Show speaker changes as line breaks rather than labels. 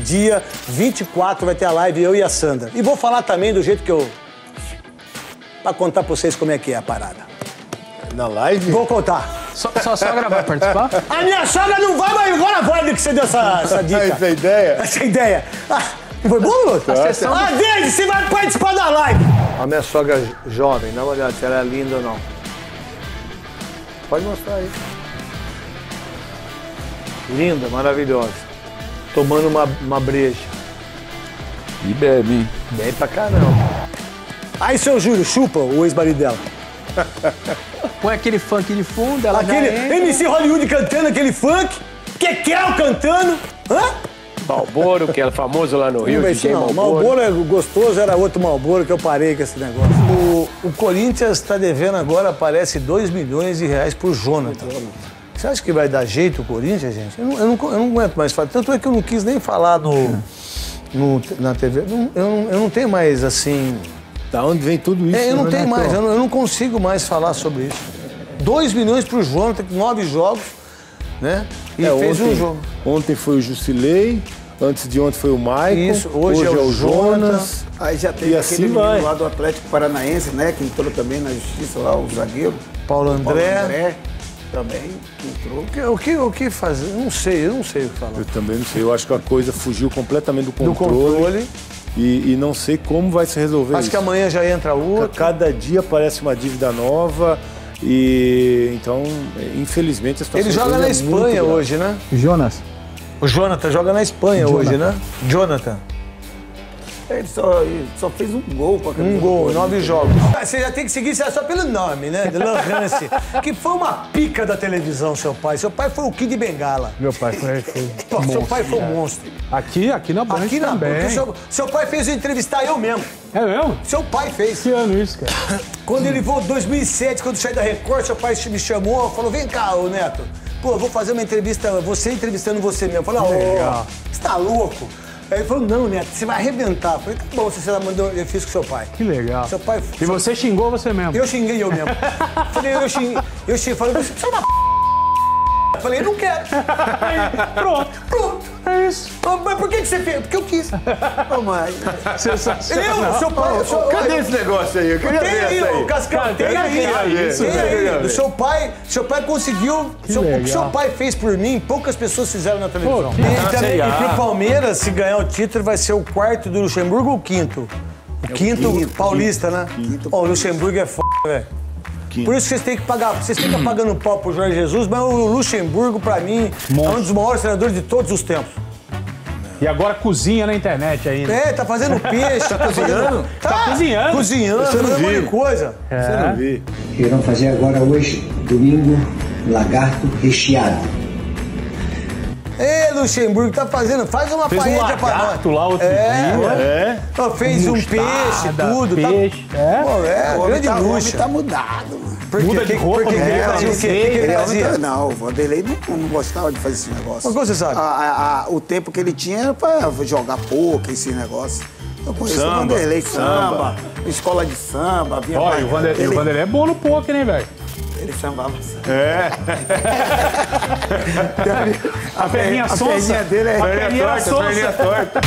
dia 24 vai ter a live eu e a Sandra. E vou falar também do jeito que eu pra contar pra vocês como é que é a parada.
Na live?
Vou contar.
Só, sua sogra vai participar?
A minha sogra não vai, mas agora vai que você deu essa, essa dica.
Essa ideia?
Essa ideia. Ah, foi bom, Luto?
A sessão do-
Ah, Deide, você vai participar da live.
A minha sogra jovem, dá uma olhada se ela é linda ou não. Pode mostrar aí. Linda, maravilhosa. Tomando uma, uma breja.
E bebe, hein?
Bem pra caramba.
Aí, seu Júlio, chupa o ex-marido dela.
Põe aquele funk de fundo, ela
Aquele. MC Hollywood cantando aquele funk. Kekel cantando. Hã?
Malboro, que é famoso lá no Rio, DJ
não,
Malboro.
Malboro é gostoso, era outro Malboro que eu parei com esse negócio. O, o Corinthians está devendo agora, parece, 2 milhões de reais pro Jonathan. Você acha que vai dar jeito o Corinthians, gente? Eu não, eu não, eu não aguento mais falar. Tanto é que eu não quis nem falar no, no- na TV. Não- eu, não, eu não tenho mais, assim...
Da onde vem tudo isso?
É, eu não
né,
tenho mais, eu não, eu não consigo mais falar sobre isso. 2 milhões pro Jonathan, nove jogos, né? E
É,
fez
ontem,
um jogo.
Ontem foi o Jusilei, antes de ontem foi o Maicon.
Isso, hoje é o
Jonas.
Aí já teve
E
aquele
assim vai.
lá do Atlético Paranaense, né? Que entrou também na justiça lá, o zagueiro.
Paulo André.
Paulo André também, entrou.
O que, o que, o que fazer? Não sei, eu não sei o que falar.
Eu também não sei, eu acho que a coisa fugiu completamente do
Do
controle.
controle.
E, e não sei como vai se resolver
Acho
isso.
que amanhã já entra outra.
Cada dia aparece uma dívida nova e então, infelizmente, a situação
Ele joga na
é muito
Espanha hoje, né?
Jonas.
O Jonathan joga na Espanha hoje, né? Jonathan.
Ele só, ele só fez um gol com a camisa
Um gol, nove jogos. Você já tem que seguir só pelo nome, né? De Lance. Que foi uma pica da televisão, seu pai. Seu pai foi o Kid Bengala.
Meu pai foi. foi
Pô, seu pai foi um
é.
monstro.
Aqui, aqui na Band
Aqui na
também.
porque seu, seu pai fez eu entrevistar eu mesmo.
É mesmo?
Seu pai fez.
Que ano isso, cara?
Quando ele voou em 2007, quando saiu da Record, seu pai me chamou, falou: vem cá, ô Neto. Pô, eu vou fazer uma entrevista, você entrevistando você mesmo. Eu falei, ô,
Legal.
você tá louco? Aí ele falou, não, Neto, você vai arrebentar. Eu falei, tá bom, você mandou, eu fiz com seu pai.
Que legal.
Seu pai.
E você xingou você mesmo?
Eu xinguei eu mesmo. falei, eu xinguei, eu xinguei, falei, você precisa uma p. Eu Falei, não quero.
Pronto.
Pronto.
É isso.
Mas por que, que você fez? Porque eu quis.
Ô, mas,
Sensacional.
Eu, seu pai. seu-
Cadê esse negócio aí? Eu queria
Tem
ver
aí,
aí.
Cascão, tem aí.
tem aí,
isso,
Tem aí. O seu pai, seu pai conseguiu. seu- o que seu pai fez por mim, poucas pessoas fizeram na televisão.
Pô,
e, também, e pro. Palmeiras, se ganhar o título, vai ser o quarto do Luxemburgo ou o quinto? O quinto,
quinto,
paulista, né? Ó, o Luxemburgo é foda, velho. Por isso que vocês têm que pagar. Vocês ficam pagando pau pro Jorge Jesus, mas o Luxemburgo, pra mim, é um dos maiores treinadores de todos os tempos.
E agora cozinha na internet ainda.
É, tá fazendo peixe, tá cozinhando.
Tá cozinhando.
Cozinhando,
Você não
um
viu.
de coisa.
Você não vi.
Irão fazer agora hoje, domingo, lagarto recheado.
Ê, Luxemburgo, tá fazendo. Faz uma
Fez um
paella pra nós.
lagarto lá outro
é,
dia.
É?
Fez um peixe, tudo.
Peixe.
Tá...
É?
Pô, é,
o homem
grande
tá,
luxa.
tá mudado. Mano.
Por quê?
Muda de roupa,
Por que que
muda
ele
de
fazia o quê? Que ele
é
fazia?
não, o Vanderlei não, não gostava de fazer esse negócio.
Mas como você sabe?
A- a- a- o tempo que ele tinha era pra jogar poker, esse negócio. Eu conheço
Samba,
o Vanderlei, samba,
samba.
escola de samba. Vinha
Olha,
pra-
o Vanderlei,
ele,
o Vanderlei é bom no poker, hein, velho?
ele sambava.
A perninha
a
sonsa.
perninha dele é-
A perninha
torta,
sonsa.
perninha torta.